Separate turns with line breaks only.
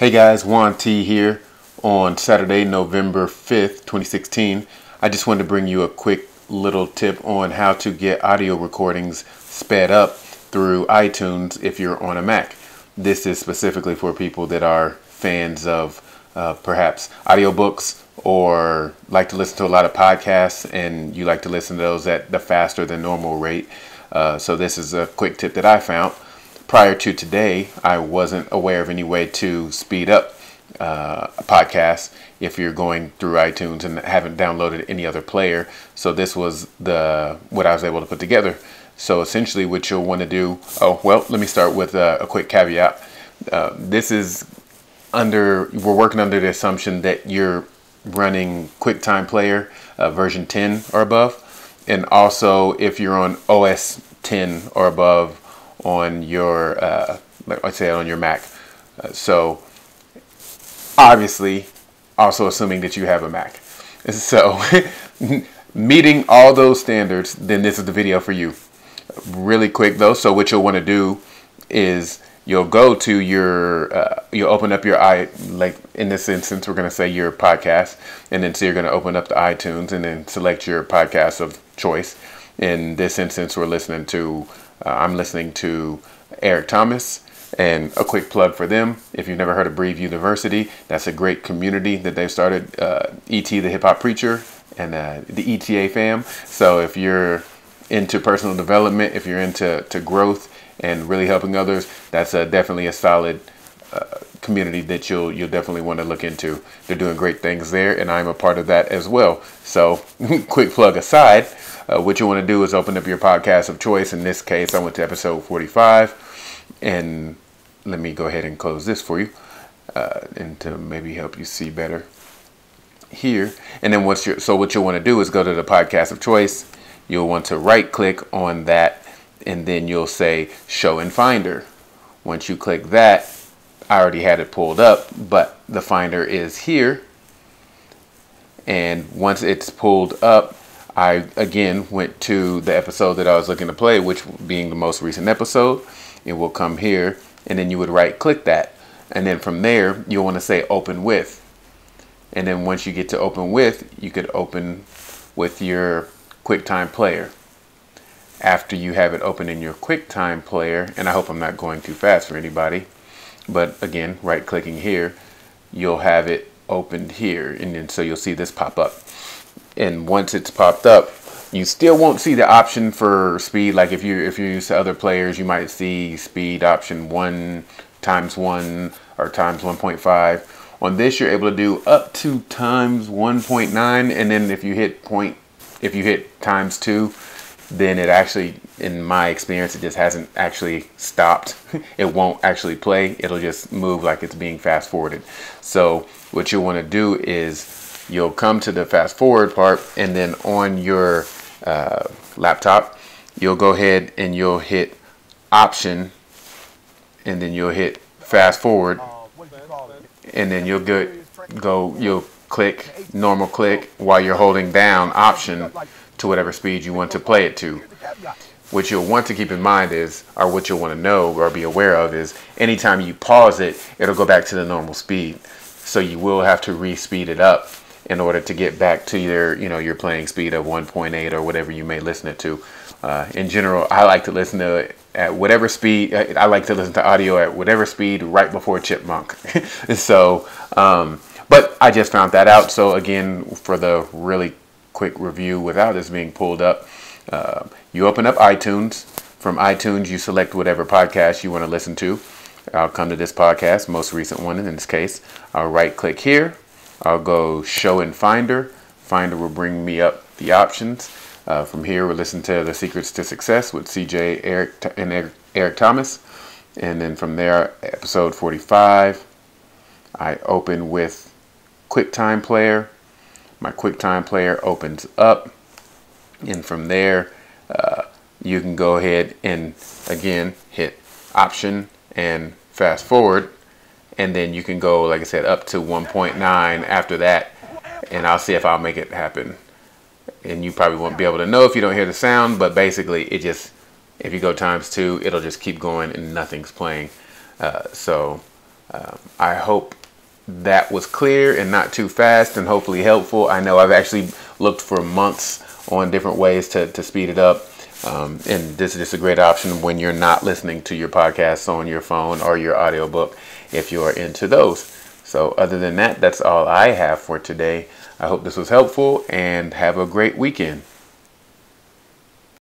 Hey guys, Juan T here on Saturday, November 5th, 2016. I just wanted to bring you a quick little tip on how to get audio recordings sped up through iTunes if you're on a Mac. This is specifically for people that are fans of uh, perhaps audiobooks or like to listen to a lot of podcasts and you like to listen to those at the faster than normal rate. Uh, so this is a quick tip that I found. Prior to today, I wasn't aware of any way to speed up uh, a podcast if you're going through iTunes and haven't downloaded any other player. So this was the what I was able to put together. So essentially, what you'll want to do. Oh well, let me start with a, a quick caveat. Uh, this is under we're working under the assumption that you're running QuickTime Player uh, version 10 or above, and also if you're on OS 10 or above on your uh, let's say on your Mac. Uh, so obviously, also assuming that you have a Mac. So meeting all those standards, then this is the video for you. Really quick though, so what you'll want to do is you'll go to your uh, you'll open up your i like in this instance we're going to say your podcast and then so you're going to open up the itunes and then select your podcast of choice in this instance we're listening to uh, i'm listening to eric thomas and a quick plug for them. If you've never heard of breathe university that's a great community that they've started uh, et the hip-hop preacher and uh, the eta fam. So if you're into personal development if you're into to growth and really helping others, that's a, definitely a solid uh, community that you'll you'll definitely want to look into. They're doing great things there, and I'm a part of that as well. So, quick plug aside, uh, what you want to do is open up your podcast of choice. In this case, I went to episode 45, and let me go ahead and close this for you, uh, and to maybe help you see better here. And then what's your so what you'll want to do is go to the podcast of choice. You'll want to right click on that and then you'll say show in finder once you click that I already had it pulled up but the finder is here. And once it's pulled up I again went to the episode that I was looking to play which being the most recent episode it will come here and then you would right click that. And then from there you'll want to say open with. And then once you get to open with you could open with your QuickTime player. After you have it open in your QuickTime player, and I hope I'm not going too fast for anybody, but again, right clicking here, you'll have it opened here, and then so you'll see this pop up. And once it's popped up, you still won't see the option for speed. Like if you're, if you're used to other players, you might see speed option one times one or times 1.5. On this, you're able to do up to times 1.9, and then if you hit point, if you hit times two, then it actually, in my experience, it just hasn't actually stopped. it won't actually play. It'll just move like it's being fast forwarded. So what you'll want to do is you'll come to the fast forward part and then on your uh, laptop, you'll go ahead and you'll hit option and then you'll hit fast forward and then you'll go, go you'll click normal click while you're holding down option to whatever speed you want to play it to. What you'll want to keep in mind is, or what you'll want to know or be aware of is, anytime you pause it, it'll go back to the normal speed. So you will have to re-speed it up in order to get back to your, you know, your playing speed of 1.8 or whatever you may listen it to. Uh, in general, I like to listen to at whatever speed. I like to listen to audio at whatever speed right before Chipmunk. so, um, but I just found that out. So again, for the really quick review without this being pulled up. Uh, you open up iTunes. From iTunes, you select whatever podcast you want to listen to. I'll come to this podcast, most recent one in this case. I'll right click here. I'll go show in Finder. Finder will bring me up the options. Uh, from here, we'll listen to The Secrets to Success with CJ Eric and Eric, Eric Thomas. And then from there, episode 45, I open with QuickTime Player my QuickTime player opens up and from there uh, you can go ahead and again hit option and fast forward. And then you can go like I said up to 1.9 after that. And I'll see if I'll make it happen. And you probably won't be able to know if you don't hear the sound but basically it just if you go times two it'll just keep going and nothing's playing. Uh, so Um, I hope that was clear and not too fast and hopefully helpful. I know I've actually looked for months on different ways to, to speed it up. Um, and this is just a great option when you're not listening to your podcasts on your phone or your audiobook if you are into those. So, other than that, that's all I have for today. I hope this was helpful and have a great weekend.